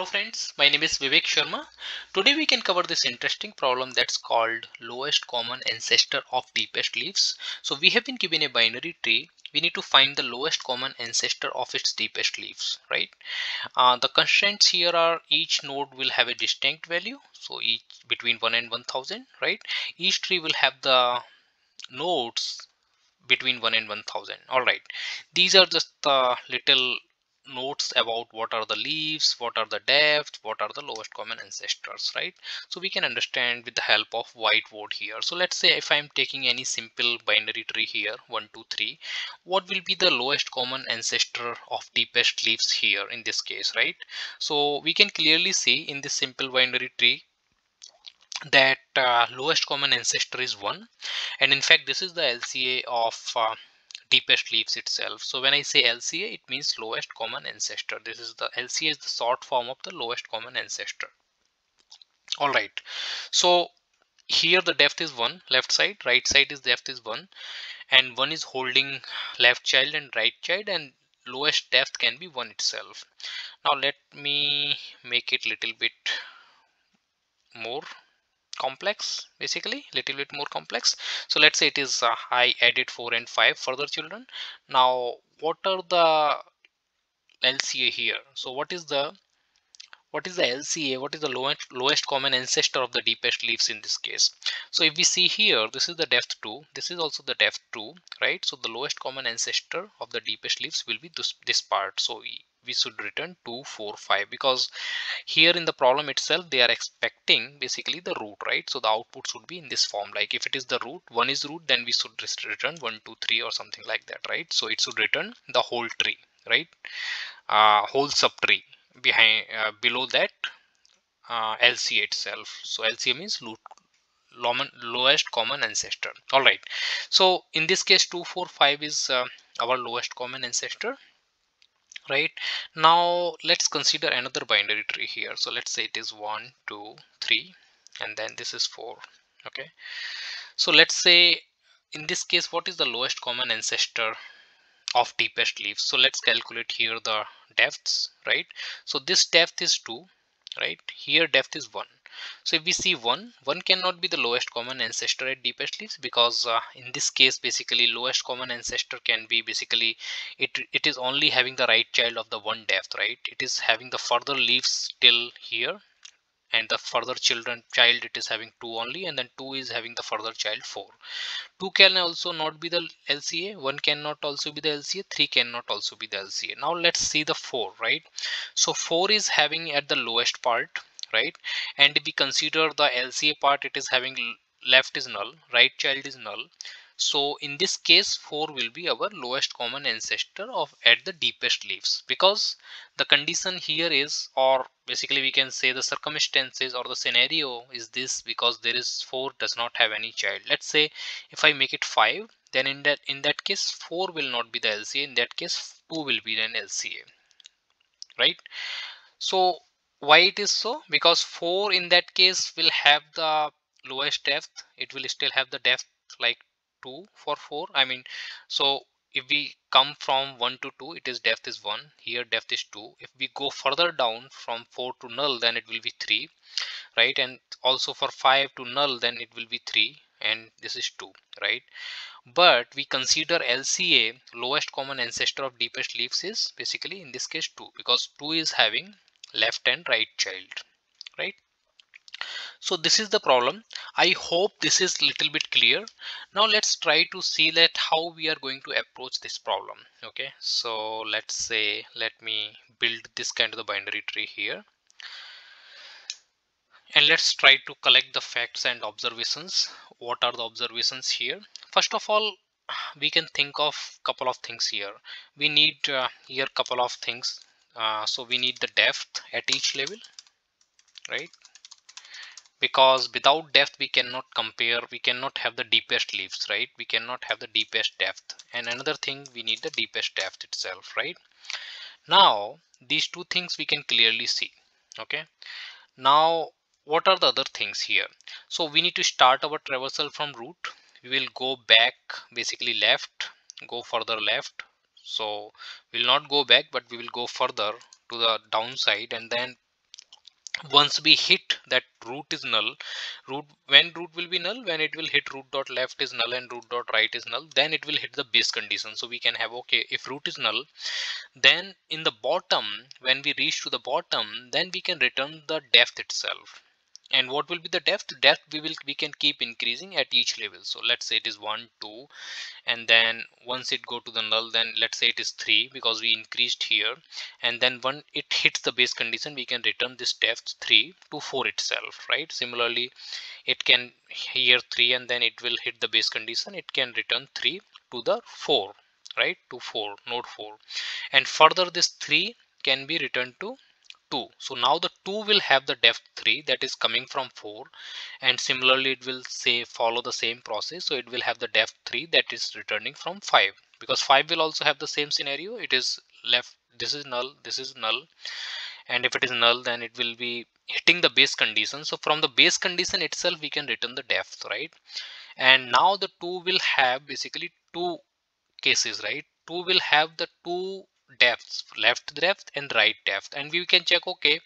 Hello friends, my name is Vivek Sharma. Today we can cover this interesting problem that's called lowest common ancestor of deepest leaves. So we have been given a binary tree. We need to find the lowest common ancestor of its deepest leaves, right? Uh, the constraints here are each node will have a distinct value. So each between 1 and 1000, right? Each tree will have the nodes between 1 and 1000 all right these are just the little notes about what are the leaves what are the depth what are the lowest common ancestors right? So we can understand with the help of whiteboard here. So let's say if i'm taking any simple binary tree here one two three what will be the lowest common ancestor of deepest leaves here in this case right? So we can clearly see in this simple binary tree that uh, lowest common ancestor is 1 and in fact this is the LCA of uh, deepest leaves itself. So when i say lca it means lowest common ancestor. This is the lca is the short form of the lowest common ancestor. All right. So here the depth is one left side. Right side is depth is one. And one is holding left child and right child and lowest depth can be one itself. Now let me make it little bit more complex basically little bit more complex so let's say it is uh, i added 4 and 5 further children now what are the lca here so what is the what is the LCA? What is the lowest, lowest common ancestor of the deepest leaves in this case? So if we see here, this is the depth 2. This is also the depth 2, right? So the lowest common ancestor of the deepest leaves will be this, this part. So we, should return 2, 4, 5 because here in the problem itself, they are expecting basically the root, right? So the output should be in this form. Like if it is the root, 1 is root, then we should return 1, 2, 3 or something like that, right? So it should return the whole tree, right? Uh, whole subtree behind uh, below that uh, LCA itself. So LCA means lowest common ancestor. All right. So in this case, 245 is uh, our lowest common ancestor. Right now, let's consider another binary tree here. So let's say it is one, two, three, and then this is four. Okay. So let's say in this case, what is the lowest common ancestor of deepest leaves so let's calculate here the depths right so this depth is 2 right here depth is 1 so if we see 1 1 cannot be the lowest common ancestor at deepest leaves because uh, in this case basically lowest common ancestor can be basically it it is only having the right child of the one depth right? It is having the further leaves till here and the further children child it is having 2 only and then 2 is having the further child 4 2 can also not be the lca 1 cannot also be the lca 3 cannot also be the lca now let's see the 4 right? So 4 is having at the lowest part right? And we consider the lca part it is having left is null right child is null. So in this case 4 will be our lowest common ancestor of at the deepest leaves. Because the condition here is or basically we can say the circumstances or the scenario is this because there is 4 does not have any child. Let's say if I make it 5 then in that in that case 4 will not be the LCA in that case 2 will be an LCA right? So why it is so? Because 4 in that case will have the lowest depth. It will still have the depth like 2 for 4 i mean so if we come from 1 to 2 it is depth is 1 here depth is 2 if we go further down from 4 to null then it will be 3 right? And also for 5 to null then it will be 3 and this is 2 right? But we consider lca lowest common ancestor of deepest leaves is basically in this case 2 because 2 is having left and right child right? So this is the problem. I hope this is a little bit clear. Now let's try to see that how we are going to approach this problem okay? So let's say let me build this kind of the binary tree here. And let's try to collect the facts and observations. What are the observations here? First of all we can think of couple of things here. We need uh, here couple of things uh, so we need the depth at each level right? Because without depth we cannot compare we cannot have the deepest leaves right? We cannot have the deepest depth. And another thing we need the deepest depth itself right? Now these two things we can clearly see okay? Now what are the other things here? So we need to start our traversal from root. We will go back basically left go further left so we'll not go back but we will go further to the downside. And then once we hit that root is null root when root will be null when it will hit root dot left is null and root dot right is null then it will hit the base condition. So we can have okay if root is null then in the bottom when we reach to the bottom then we can return the depth itself and what will be the depth? Depth we will we can keep increasing at each level. So let's say it is 1 2 and then once it go to the null then let's say it is 3 because we increased here. And then when it hits the base condition we can return this depth 3 to 4 itself right? Similarly it can here 3 and then it will hit the base condition. It can return 3 to the 4 right? To 4 node 4 and further this 3 can be returned to 2 so now the 2 will have the depth 3 that is coming from 4 and similarly it will say follow the same process. So it will have the depth 3 that is returning from 5 because 5 will also have the same scenario. It is left this is null this is null. And if it is null then it will be hitting the base condition. So from the base condition itself we can return the depth right? And now the 2 will have basically two cases right? 2 will have the two depths left depth and right depth. And we can check okay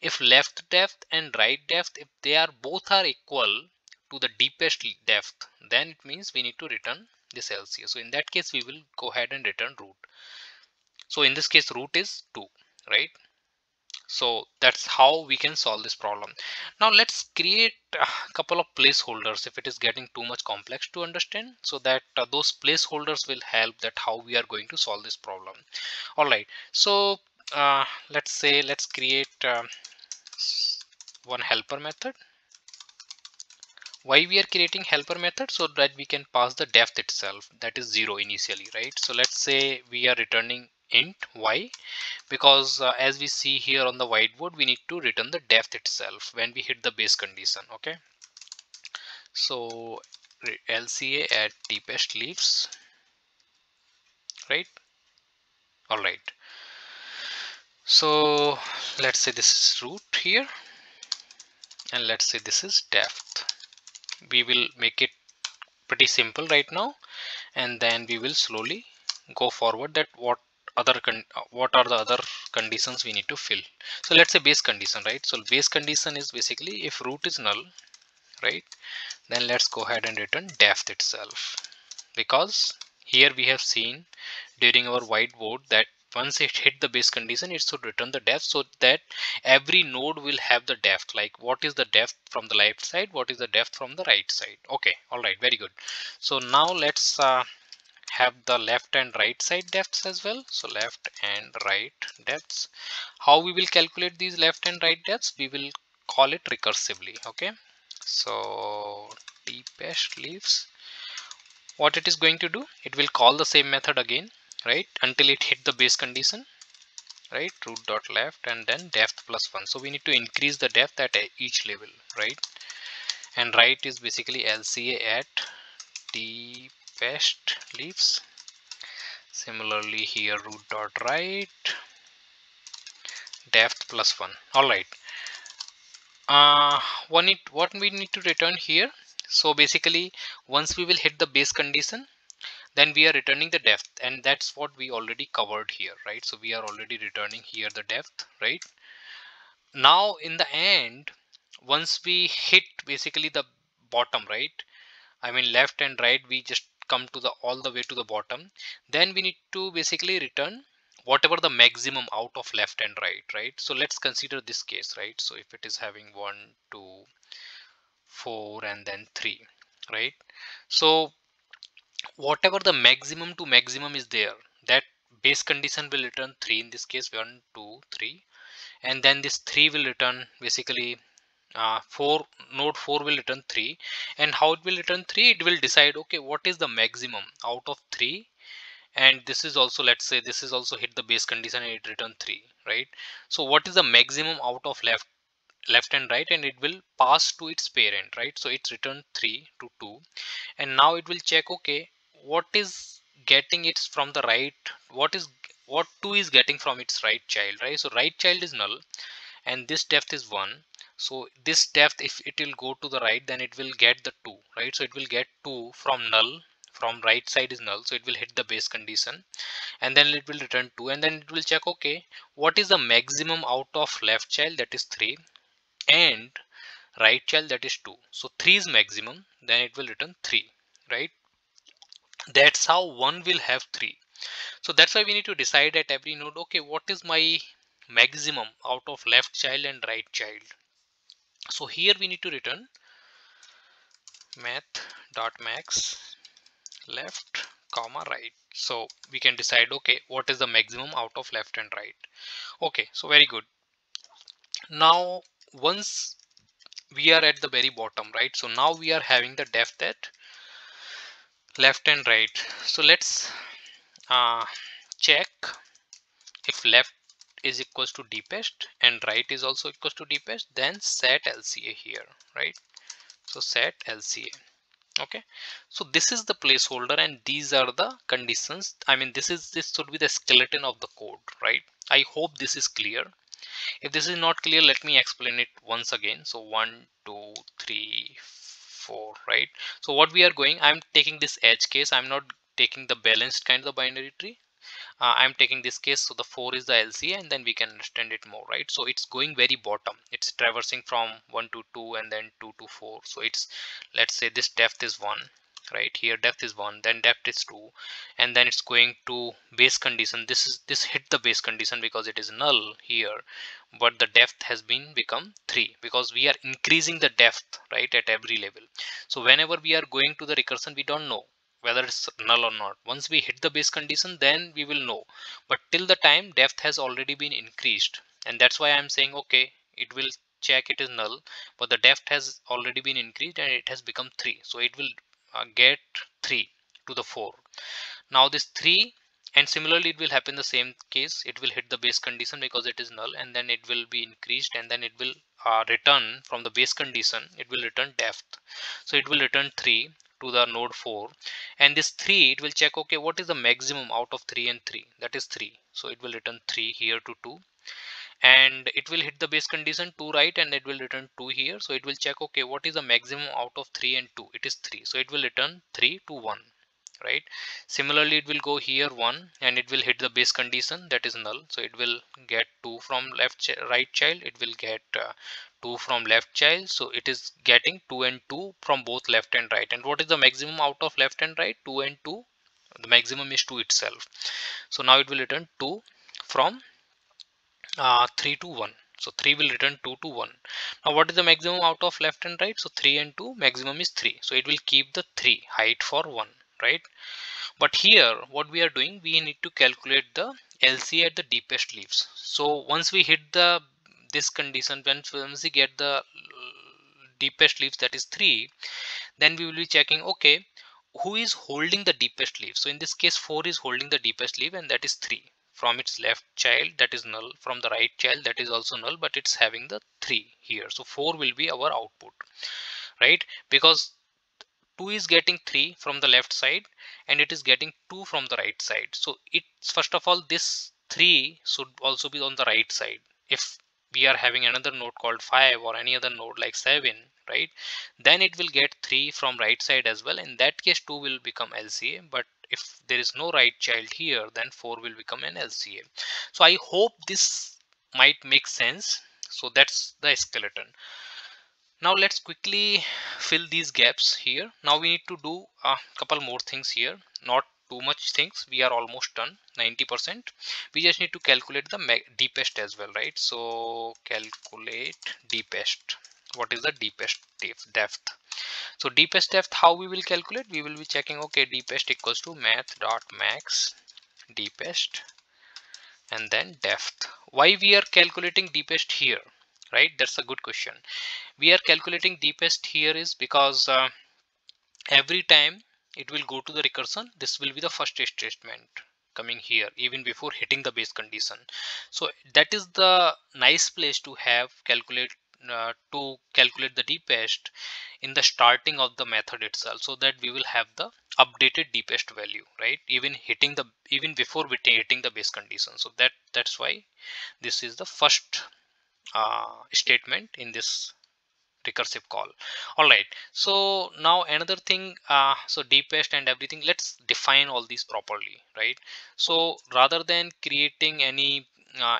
if left depth and right depth if they are both are equal to the deepest depth then it means we need to return this LCA so in that case we will go ahead and return root. So in this case root is 2 right so that's how we can solve this problem. Now let's create a couple of placeholders if it is getting too much complex to understand so that uh, those placeholders will help that how we are going to solve this problem. All right so uh, let's say let's create uh, one helper method. Why we are creating helper method? So that we can pass the depth itself. That is zero initially right? So let's say we are returning int y because uh, as we see here on the whiteboard we need to return the depth itself when we hit the base condition okay? So lca at deepest leaves right? All right so let's say this is root here and let's say this is depth. We will make it pretty simple right now and then we will slowly go forward that what other uh, what are the other conditions we need to fill? So let's say base condition right? So base condition is basically if root is null right? Then let's go ahead and return depth itself. Because here we have seen during our whiteboard that once it hit the base condition it should return the depth so that every node will have the depth. Like what is the depth from the left side? What is the depth from the right side? Okay all right very good. So now let's uh, have the left and right side depths as well. So left and right depths. How we will calculate these left and right depths? We will call it recursively okay? So deepest leaves. What it is going to do? It will call the same method again right? Until it hit the base condition right? Root dot left and then depth plus one. So we need to increase the depth at each level right? And right is basically lca at deep Best leaves. Similarly here root dot right. Depth plus one. All right. Uh what need what we need to return here? So basically once we will hit the base condition then we are returning the depth. And that's what we already covered here right? So we are already returning here the depth right? Now in the end once we hit basically the bottom right? I mean left and right we just come to the all the way to the bottom then we need to basically return whatever the maximum out of left and right right? So let's consider this case right? So if it is having one two four and then three right? So whatever the maximum to maximum is there that base condition will return three in this case one two three and then this three will return basically uh, 4 node 4 will return 3 and how it will return 3 it will decide okay what is the maximum out of 3 and this is also let's say this is also hit the base condition and it return 3 right? So what is the maximum out of left left and right? And it will pass to its parent right? So it's returned 3 to 2 and now it will check okay what is getting it from the right what is what 2 is getting from its right child right? So right child is null and this depth is 1 so this depth if it will go to the right then it will get the 2 right? So it will get 2 from null from right side is null so it will hit the base condition and then it will return 2 and then it will check okay what is the maximum out of left child that is 3 and right child that is 2 so 3 is maximum then it will return 3 right? That's how one will have 3 so that's why we need to decide at every node okay what is my maximum out of left child and right child so here we need to return math dot max left comma right. So we can decide okay what is the maximum out of left and right. Okay so very good. Now once we are at the very bottom right? So now we are having the depth at left and right. So let's uh, check if left is equals to deepest and right is also equals to deepest then set LCA here right? So set LCA okay? So this is the placeholder and these are the conditions. I mean this is this should be the skeleton of the code right? I hope this is clear. If this is not clear let me explain it once again. So one two three four right? So what we are going I'm taking this edge case. I'm not taking the balanced kind of the binary tree uh, I'm taking this case so the 4 is the LCA and then we can understand it more right? So it's going very bottom. It's traversing from 1 to 2 and then 2 to 4 so it's let's say this depth is 1 right? Here depth is 1 then depth is 2 and then it's going to base condition. This is this hit the base condition because it is null here but the depth has been become 3 because we are increasing the depth right at every level. So whenever we are going to the recursion we don't know whether it's null or not. Once we hit the base condition then we will know. But till the time depth has already been increased. And that's why i'm saying okay it will check it is null but the depth has already been increased and it has become 3 so it will uh, get 3 to the 4 now this 3 and similarly it will happen the same case. It will hit the base condition because it is null and then it will be increased and then it will uh, return from the base condition. It will return depth. So it will return 3 to the node 4 and this 3 it will check okay what is the maximum out of 3 and 3 that is 3 so it will return 3 here to 2 and it will hit the base condition 2 right and it will return 2 here. So it will check okay what is the maximum out of 3 and 2 it is 3 so it will return 3 to 1 right? Similarly it will go here one and it will hit the base condition that is null. So it will get two from left ch right child. It will get uh, two from left child so it is getting two and two from both left and right. And what is the maximum out of left and right? Two and two. The maximum is two itself. So now it will return two from uh, 3 to 1 so 3 will return 2 to 1 now what is the maximum out of left and right? So 3 and 2 maximum is 3 so it will keep the 3 height for 1 right? But here what we are doing we need to calculate the LC at the deepest leaves. So once we hit the this condition when we get the uh, deepest leaves that is 3 then we will be checking okay who is holding the deepest leaf so in this case 4 is holding the deepest leaf and that is 3 from its left child that is null. From the right child that is also null but it's having the 3 here. So 4 will be our output right? Because 2 is getting 3 from the left side and it is getting 2 from the right side. So it's first of all this 3 should also be on the right side. If we are having another node called 5 or any other node like 7 right? Then it will get 3 from right side as well. In that case 2 will become LCA but if there is no right child here then 4 will become an LCA so I hope this might make sense. So that's the skeleton. Now let's quickly fill these gaps here. Now we need to do a couple more things here. Not too much things we are almost done 90 percent. We just need to calculate the deepest as well right? So calculate deepest. What is the deepest depth? So deepest depth how we will calculate? We will be checking okay deepest equals to math dot max deepest and then depth. Why we are calculating deepest here right? That's a good question. We are calculating deepest here is because uh, every time it will go to the recursion. This will be the first statement coming here even before hitting the base condition. So that is the nice place to have calculate uh, to calculate the deepest in the starting of the method itself so that we will have the updated deepest value right? Even hitting the even before hitting the base condition. So that that's why this is the first uh, statement in this recursive call. All right so now another thing uh, so deepest and everything let's define all these properly right? So rather than creating any uh,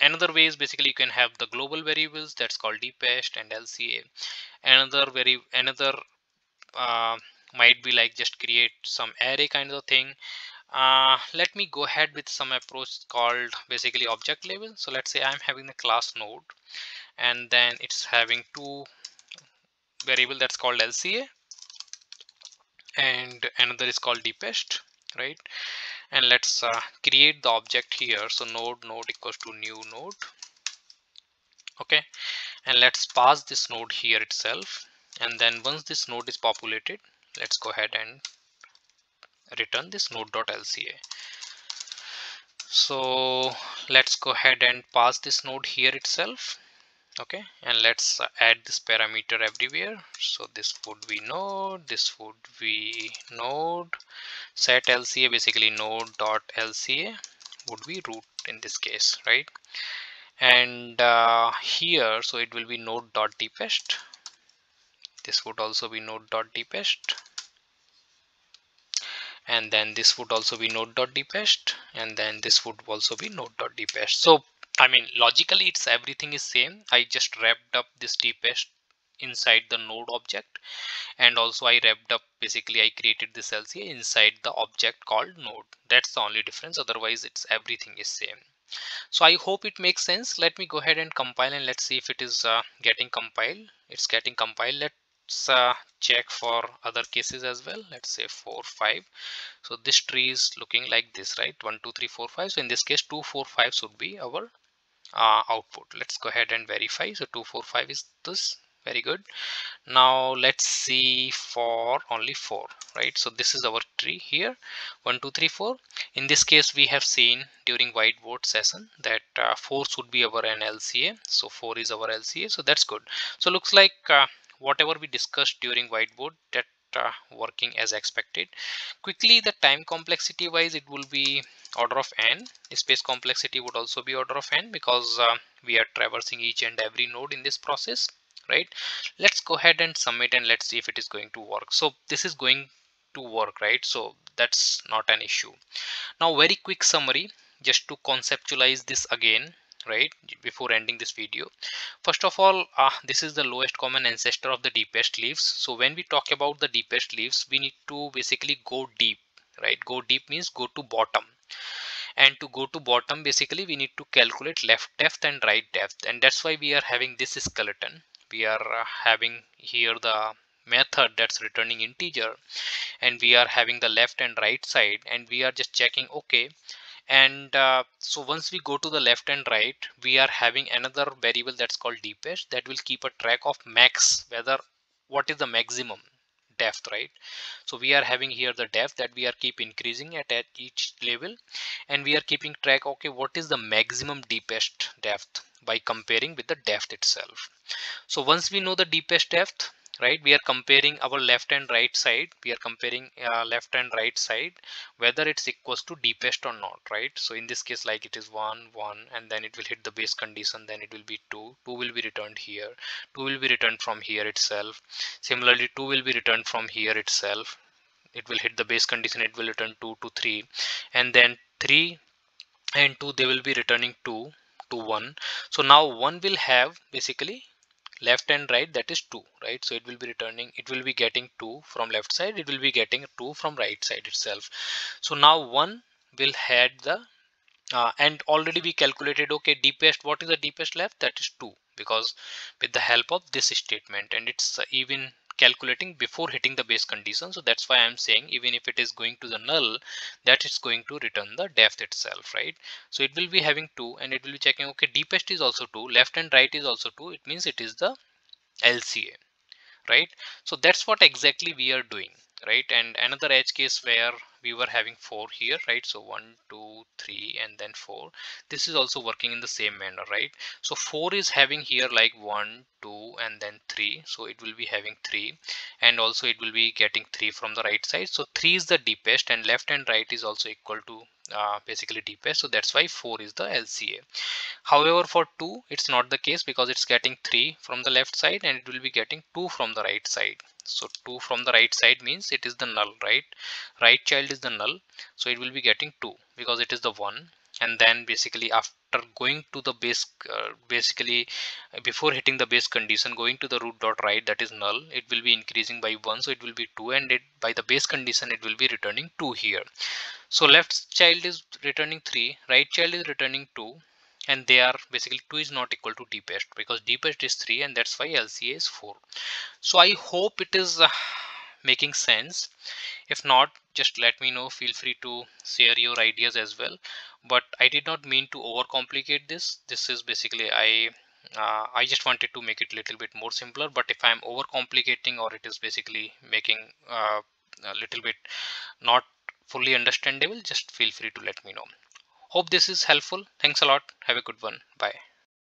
another way is basically you can have the global variables that's called dpest and lca another very another uh, might be like just create some array kind of thing. Uh, let me go ahead with some approach called basically object level so let's say i'm having the class node and then it's having two variable that's called lca and another is called dpest right? And let's uh, create the object here. So node node equals to new node. Okay? And let's pass this node here itself. And then once this node is populated let's go ahead and return this node.lca so let's go ahead and pass this node here itself okay and let's add this parameter everywhere. So this would be node this would be node. Set lca basically node dot lca would be root in this case right? And uh, here so it will be node dot deepest this would also be node dot deepest and then this would also be node dot dpest and then this would also be node dot dpest. So I mean, logically, it's everything is same. I just wrapped up this dpest inside the node object. And also I wrapped up basically I created this LCA inside the object called node. That's the only difference. Otherwise it's everything is same. So I hope it makes sense. Let me go ahead and compile and let's see if it is uh, getting compiled. It's getting compiled. Let's uh, check for other cases as well. Let's say 4 5 so this tree is looking like this right? 1 2 3 4 5 so in this case 2 4 5 should be our uh, output. Let's go ahead and verify. So 245 is this. Very good. Now let's see for only four right? So this is our tree here. One two three four. In this case we have seen during whiteboard session that uh, four should be our an LCA so four is our LCA so that's good. So looks like uh, whatever we discussed during whiteboard that uh, working as expected. Quickly the time complexity wise it will be order of n. Space complexity would also be order of n because uh, we are traversing each and every node in this process right? Let's go ahead and submit and let's see if it is going to work. So this is going to work right? So that's not an issue. Now very quick summary just to conceptualize this again right before ending this video. First of all uh, this is the lowest common ancestor of the deepest leaves. So when we talk about the deepest leaves we need to basically go deep right? Go deep means go to bottom. And to go to bottom basically we need to calculate left depth and right depth. And that's why we are having this skeleton. We are uh, having here the method that's returning integer. And we are having the left and right side. And we are just checking okay and uh, so once we go to the left and right we are having another variable that's called deepest that will keep a track of max whether what is the maximum depth right? So we are having here the depth that we are keep increasing at, at each level and we are keeping track okay what is the maximum deepest depth by comparing with the depth itself. So once we know the deepest depth right? We are comparing our left and right side. We are comparing uh, left and right side whether it's equals to deepest or not right? So in this case like it is one one and then it will hit the base condition then it will be two. Two will be returned here. Two will be returned from here itself. Similarly two will be returned from here itself. It will hit the base condition it will return two to three. And then three and two they will be returning two to one. So now one will have basically left and right that is 2 right? So it will be returning it will be getting 2 from left side it will be getting 2 from right side itself. So now one will head the uh, and already we calculated okay deepest what is the deepest left? That is 2 because with the help of this statement and it's even calculating before hitting the base condition. So that's why i'm saying even if it is going to the null that it's going to return the depth itself right? So it will be having two and it will be checking okay deepest is also two left and right is also two. It means it is the lca right? So that's what exactly we are doing right? And another edge case where we were having four here right? So one two three and then four. This is also working in the same manner right? So four is having here like one two and then three. So it will be having three. And also it will be getting three from the right side. So three is the deepest and left and right is also equal to uh, basically deepest. So that's why 4 is the LCA however for 2 it's not the case because it's getting 3 from the left side and it will be getting 2 from the right side so 2 from the right side means it is the null right? Right child is the null so it will be getting 2 because it is the 1 and then basically after going to the base uh, basically uh, before hitting the base condition going to the root dot right that is null it will be increasing by 1 so it will be 2 and it by the base condition it will be returning 2 here. So left child is returning 3 right child is returning 2 and they are basically 2 is not equal to dpest because dpest is 3 and that's why lca is 4 so i hope it is uh, making sense. If not just let me know. Feel free to share your ideas as well. But i did not mean to overcomplicate this. This is basically i uh, I just wanted to make it a little bit more simpler. But if I'm overcomplicating or it is basically making uh, a little bit not fully understandable just feel free to let me know hope this is helpful. Thanks a lot. Have a good one. Bye